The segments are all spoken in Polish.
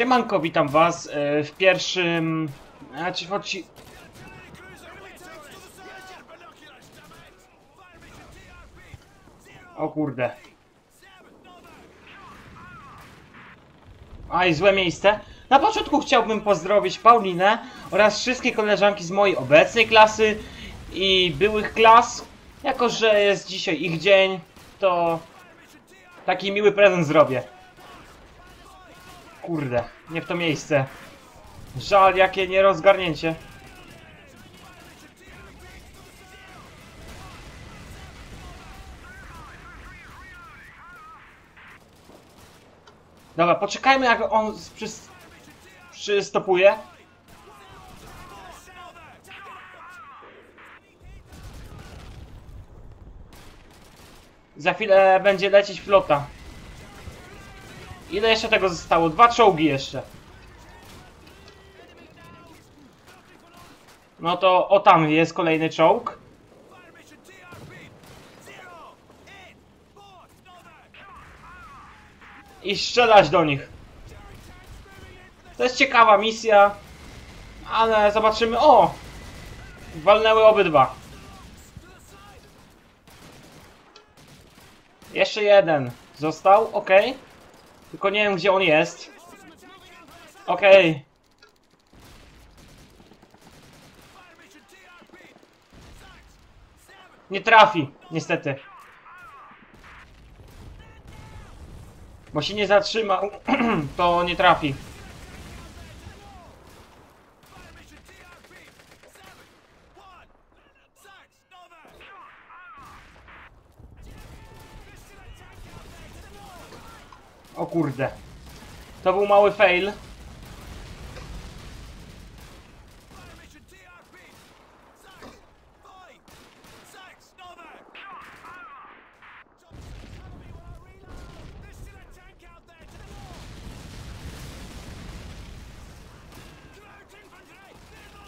Siemanko, witam was e, w pierwszym... Znaczy, chodzi... O kurde. Aj, złe miejsce. Na początku chciałbym pozdrowić Paulinę oraz wszystkie koleżanki z mojej obecnej klasy i byłych klas. Jako, że jest dzisiaj ich dzień, to taki miły prezent zrobię. Kurde, nie w to miejsce. Żal, jakie nierozgarnięcie. Dobra, poczekajmy jak on przys przystopuje. Za chwilę będzie lecieć flota. Ile jeszcze tego zostało? Dwa czołgi jeszcze. No to o tam jest kolejny czołg. I strzelać do nich. To jest ciekawa misja. Ale zobaczymy. O! Walnęły obydwa. Jeszcze jeden został, ok. Tylko nie wiem gdzie on jest. Okej. Nie trafi, niestety. Bo się nie zatrzymał, to nie trafi. O kurde. To był mały fail.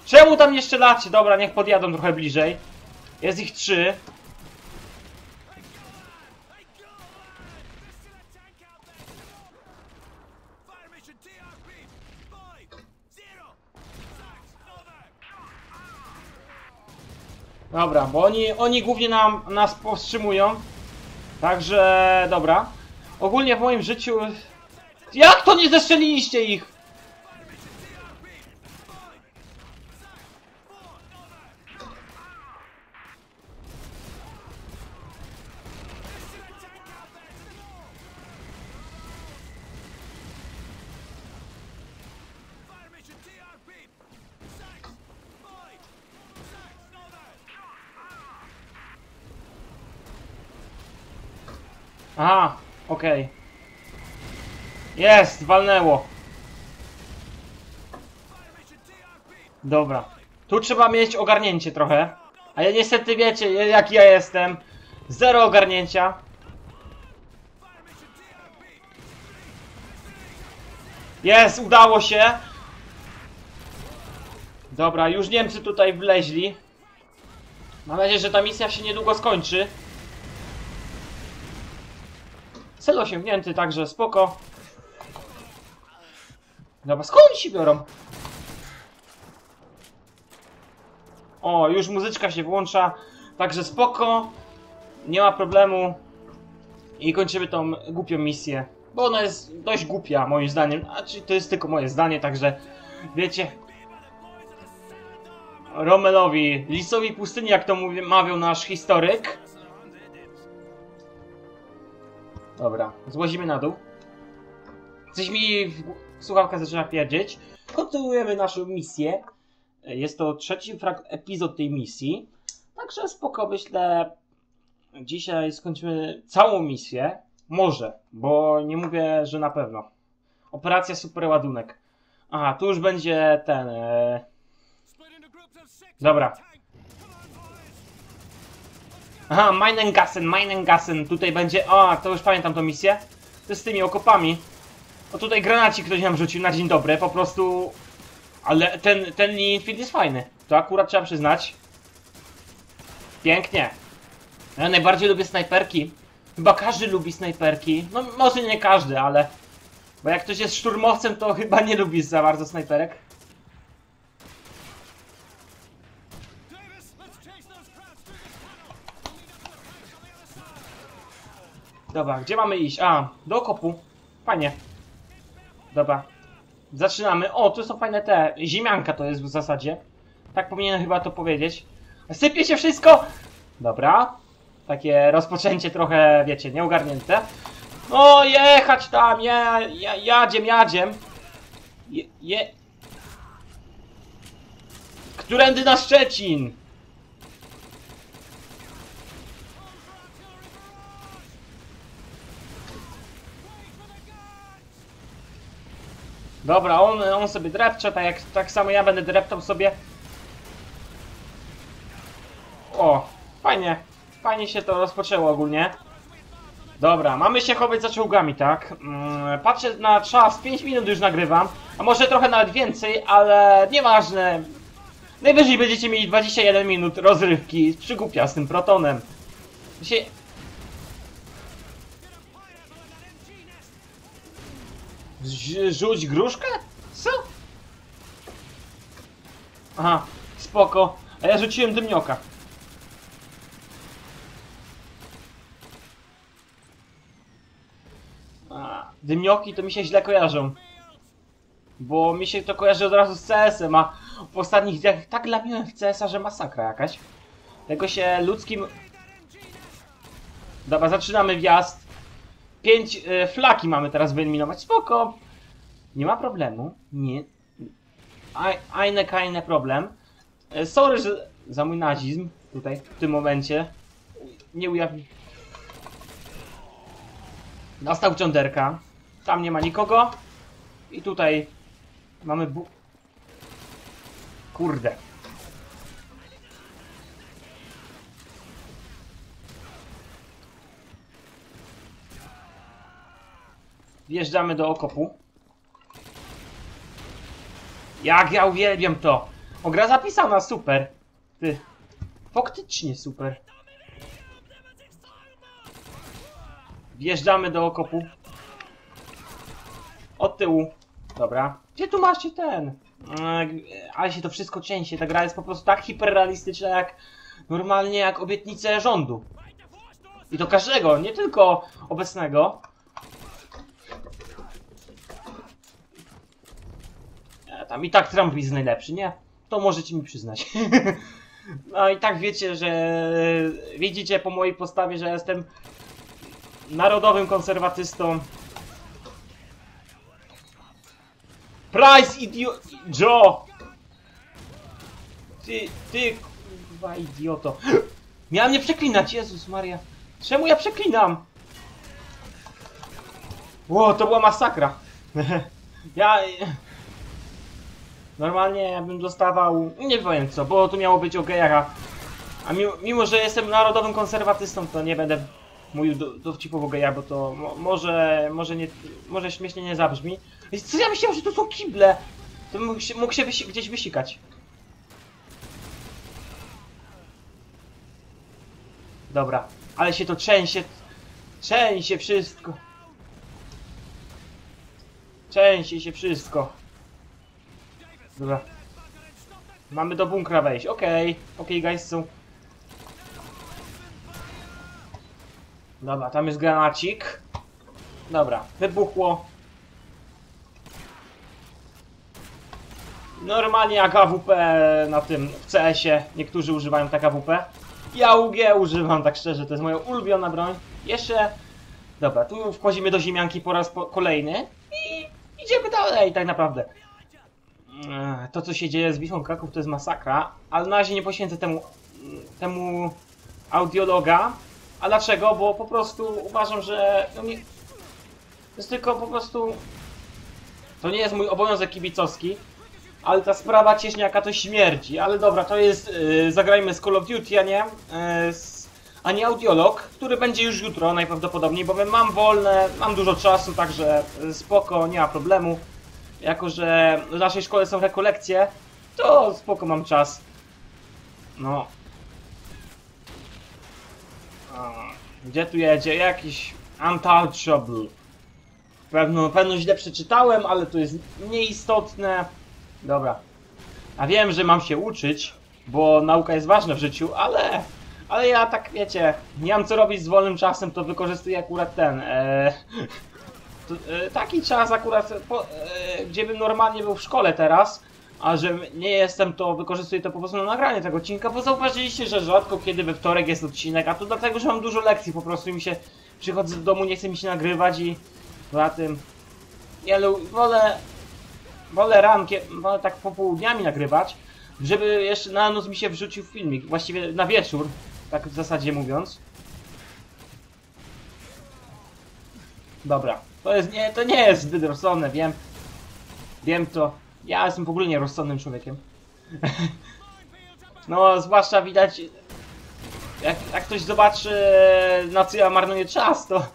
Czemu tam nie strzelacie? Dobra, niech podjadą trochę bliżej. Jest ich trzy. Dobra, bo oni, oni głównie nam, nas powstrzymują. Także, dobra. Ogólnie w moim życiu... Jak to nie zestrzeliliście ich? Aha, okej. Jest, walnęło. Dobra. Tu trzeba mieć ogarnięcie trochę. A ja niestety wiecie, jaki ja jestem. Zero ogarnięcia. Jest, udało się. Dobra, już Niemcy tutaj wleźli. Mam nadzieję, że ta misja się niedługo skończy. Cel osiągnięty, także spoko. Dobra, skąd oni się biorą? O, już muzyczka się włącza, także spoko. Nie ma problemu. I kończymy tą głupią misję. Bo ona jest dość głupia, moim zdaniem. A czy to jest tylko moje zdanie, także wiecie. Romelowi, lisowi pustyni, jak to mawiał nasz historyk. Dobra, złazimy na dół. Coś mi w słuchawka zaczyna pierdzieć. Kontynuujemy naszą misję. Jest to trzeci epizod tej misji. Także spoko, myślę, dzisiaj skończymy całą misję. Może, bo nie mówię, że na pewno. Operacja Super Ładunek. Aha, tu już będzie ten... E... Dobra. Aha, Meinengassen, Meinengassen. Tutaj będzie... O, to już pamiętam tą misję. To z tymi okopami. O, tutaj granacik ktoś nam rzucił na dzień dobry, po prostu... Ale ten, ten Linfield jest fajny. To akurat trzeba przyznać. Pięknie. Ja najbardziej lubię snajperki. Chyba każdy lubi snajperki. No, może nie każdy, ale... Bo jak ktoś jest szturmowcem, to chyba nie lubi za bardzo snajperek. Dobra, gdzie mamy iść? A, do okopu. Fajnie. Dobra. Zaczynamy. O, tu są fajne te. Ziemianka to jest w zasadzie. Tak powinienem chyba to powiedzieć. Sypie się wszystko! Dobra. Takie rozpoczęcie trochę, wiecie, nieogarnięte. O, jechać tam, je, ja, jadziem, jadziem. Je, je... Którędy na Szczecin? Dobra, on, on sobie drepcze, tak, jak, tak samo ja będę dreptał sobie. O, fajnie. Fajnie się to rozpoczęło ogólnie. Dobra, mamy się chować za czołgami, tak? Mm, patrzę na czas, 5 minut już nagrywam. A może trochę nawet więcej, ale nieważne. Najwyżej będziecie mieli 21 minut rozrywki z przygupia z tym protonem. Się... Rzuć gruszkę? Co? Aha, spoko. A ja rzuciłem dymnioka. A, dymnioki to mi się źle kojarzą. Bo mi się to kojarzy od razu z CS-em, a w ostatnich dniach tak lamiłem w CS-a, że masakra jakaś. Tego się ludzkim... Dobra, zaczynamy wjazd. Pięć y, flaki mamy teraz wyeliminować. Spoko. Nie ma problemu. Nie. Aj- Ajne, kajne problem. E, Sorry, że za mój nazizm tutaj, w tym momencie. Nie ujawni. Nastał ciąderka. Tam nie ma nikogo. I tutaj mamy bu... Kurde. Wjeżdżamy do okopu. Jak ja uwielbiam to! O, gra zapisana, super! Ty. Faktycznie super. Wjeżdżamy do okopu. Od tyłu. Dobra. Gdzie tu macie ten? Eee, Ale się to wszystko części. Ta gra jest po prostu tak hiperrealistyczna jak normalnie jak obietnice rządu. I to każdego, nie tylko obecnego. Tam i tak Trump jest najlepszy, nie? To możecie mi przyznać. no i tak wiecie, że widzicie po mojej postawie, że jestem narodowym konserwatystą. Price idio... Joe! Ty, ty, kurwa idioto. Miałem nie przeklinać, Jezus Maria. Czemu ja przeklinam? Ło, to była masakra. ja... Normalnie bym dostawał... Nie powiem co, bo tu miało być o gejach, a mimo, że jestem narodowym konserwatystą, to nie będę mówił do, dowcipów o gejach, bo to mo, może, może, nie, może śmiesznie nie zabrzmi. Co ja myślałem, że to są kible? To mógł się, mógł się wysi gdzieś wysikać. Dobra, ale się to trzęsie. Trzęsie wszystko. Trzęsie się wszystko. Dobra. Mamy do bunkra wejść. Okej, okej, guys, są. Dobra, tam jest granacik. Dobra, wybuchło. Normalnie jak AWP na tym w CS-ie. Niektórzy używają tak AWP. Ja UG używam, tak szczerze, to jest moja ulubiona broń. Jeszcze... Dobra, tu wchodzimy do ziemianki po raz po kolejny. I idziemy dalej, tak naprawdę. To, co się dzieje z Bitwą Kraków, to jest masakra, ale na razie nie poświęcę temu, temu audiologa. A dlaczego? Bo po prostu uważam, że no nie, to jest tylko po prostu... To nie jest mój obowiązek kibicowski, ale ta sprawa cieśniaka to śmierdzi. Ale dobra, to jest... Yy, zagrajmy z Call of Duty, a nie... Yy, z, a nie audiolog, który będzie już jutro najprawdopodobniej, bowiem mam wolne, mam dużo czasu, także yy, spoko, nie ma problemu. Jako, że w naszej szkole są rekolekcje, to spoko mam czas. No. Gdzie tu jedzie? Jakiś untouchable. Pewno, pewno źle przeczytałem, ale to jest nieistotne. Dobra. A wiem, że mam się uczyć, bo nauka jest ważna w życiu, ale... Ale ja tak, wiecie, nie mam co robić z wolnym czasem, to wykorzystuję akurat ten... E, to, e, taki czas akurat, po, e, gdzie bym normalnie był w szkole teraz, a że nie jestem, to wykorzystuję to po prostu na nagranie tego odcinka, bo zauważyliście, że rzadko kiedy we wtorek jest odcinek, a to dlatego, że mam dużo lekcji, po prostu mi się przychodzę do domu, nie chce mi się nagrywać i poza tym ja wolę wolę rankiem, wolę tak popołudniami nagrywać, żeby jeszcze na noc mi się wrzucił filmik, właściwie na wieczór, tak w zasadzie mówiąc. Dobra, to jest nie, to nie jest zbyt rozsądne, wiem. Wiem to. Ja jestem w ogóle nierozsądnym człowiekiem. no, zwłaszcza widać, jak, jak ktoś zobaczy, na co ja marnuję czas, to...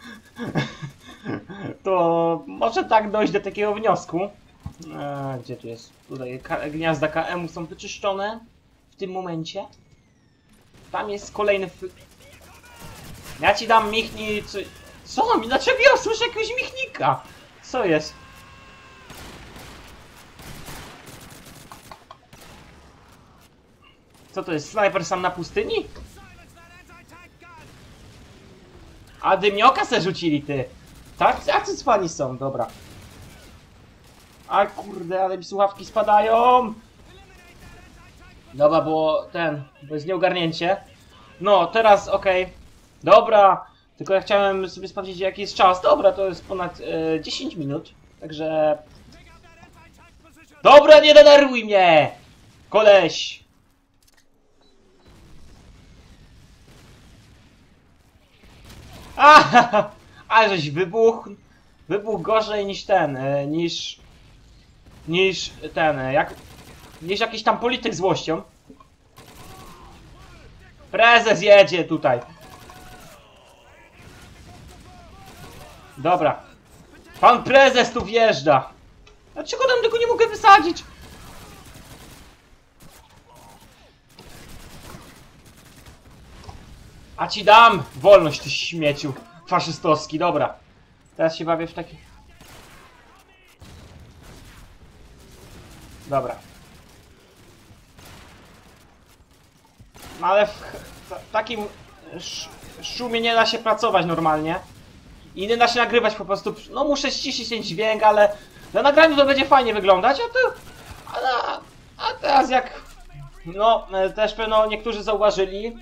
to może tak dojść do takiego wniosku. E, gdzie tu jest? Tutaj gniazda KM są wyczyszczone w tym momencie. Tam jest kolejny. Ja ci dam michni. Co? Co? Dlaczego ja słyszę jakiegoś michnika? Co jest? Co to jest? Snajper sam na pustyni? A dymioka se rzucili ty. Tak? Jacy cwani są, dobra. A kurde, ale mi słuchawki spadają! Dobra, było ten, bo jest nieogarnięcie. No, teraz okej. Dobra, tylko ja chciałem sobie sprawdzić jaki jest czas. Dobra, to jest ponad e, 10 minut, także... Dobra, nie denerwuj mnie! Koleś! A, ale żeś wybuch, wybuch gorzej niż ten, e, niż, niż ten, e, jak, niż jakiś tam polityk złością. Prezes jedzie tutaj. Dobra. Pan prezes tu wjeżdża. Dlaczego tam tego nie mogę wysadzić? A ci dam! Wolność, ty śmieciu. Faszystowski, dobra. Teraz się bawię w taki... Dobra. No ale w ta- takim sz szumie nie da się pracować normalnie. I nie da się nagrywać po prostu. No muszę ściszyć ten dźwięk, ale na nagraniu to będzie fajnie wyglądać, a to... A, a teraz jak... No, e, też pewno niektórzy zauważyli,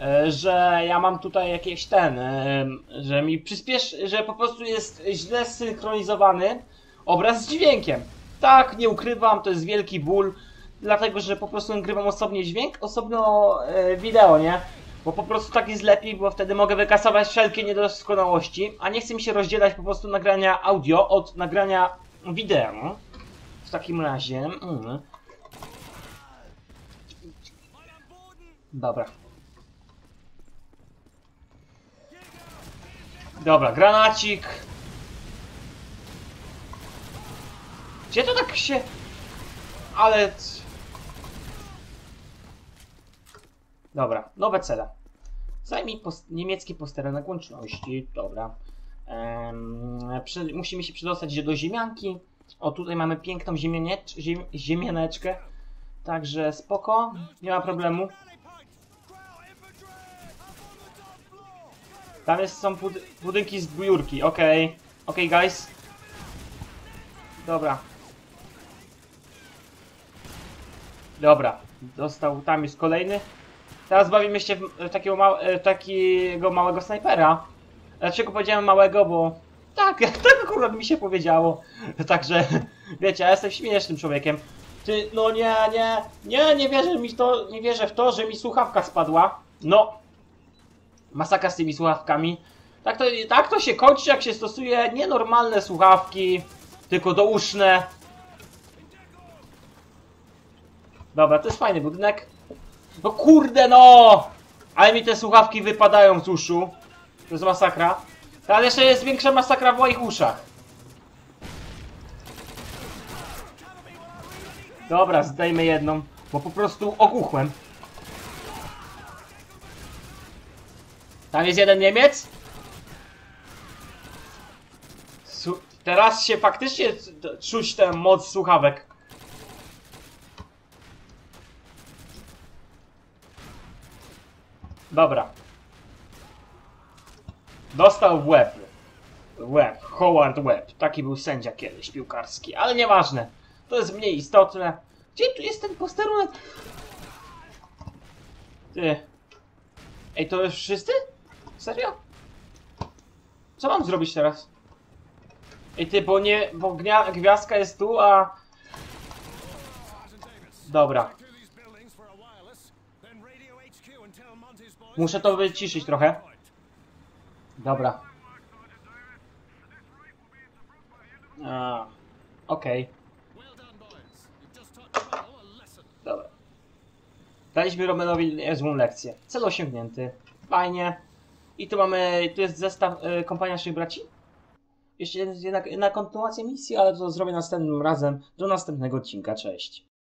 e, że ja mam tutaj jakieś ten, e, że mi przyspiesz, że po prostu jest źle synchronizowany obraz z dźwiękiem. Tak, nie ukrywam, to jest wielki ból, dlatego że po prostu nagrywam osobnie dźwięk, osobno wideo, nie? Bo po prostu tak jest lepiej, bo wtedy mogę wykasować wszelkie niedoskonałości, a nie chcę mi się rozdzielać po prostu nagrania audio od nagrania wideo. W takim razie... Mm. Dobra. Dobra, granacik. Gdzie to tak się... Ale... Dobra, nowe cele. Zajmij post niemiecki posterunek łączności. Dobra. Przy, musimy się przedostać do ziemianki. O, tutaj mamy piękną ziemianiecz ziem ziemianeczkę. Także spoko, nie ma problemu. Tam jest, są bud budynki z bujurki, okej. Okay. Okej, okay, guys. Dobra. Dobra, dostał, tam jest kolejny. Teraz bawimy się w takiego, mał w takiego małego snajpera. Dlaczego powiedziałem małego, bo... Tak, tak akurat mi się powiedziało. Także, wiecie, ja jestem śmiesznym człowiekiem. Ty, no nie, nie, nie, nie wierzę mi to, nie wierzę w to, że mi słuchawka spadła. No. Masakra z tymi słuchawkami. Tak to, tak to się kończy, jak się stosuje nienormalne słuchawki, tylko douszne. Dobra, to jest fajny budynek. No kurde no! Ale mi te słuchawki wypadają z uszu. To jest masakra. Ale jeszcze jest większa masakra w moich uszach. Dobra, zdejmę jedną, bo po prostu ogłuchłem. Tam jest jeden Niemiec. Su Teraz się faktycznie czuć tę moc słuchawek. Dobra. Dostał w łeb. Webb, Howard Webb. Taki był sędzia kiedyś piłkarski, ale nieważne. To jest mniej istotne. Gdzie tu jest ten posterunek? Ty. Ej, to już wszyscy? Serio? Co mam zrobić teraz? Ej, ty, bo nie, bo gnia, gwiazdka jest tu, a... Dobra. Muszę to wyciszyć trochę. Dobra. A, okej. Dobra. Daliśmy Romanowi niezłą lekcję. Cel osiągnięty. Fajnie. I tu mamy, tu jest zestaw y, kompania naszych braci. Jeszcze jedna, jedna kontynuacja misji, ale to zrobię następnym razem. Do następnego odcinka. Cześć.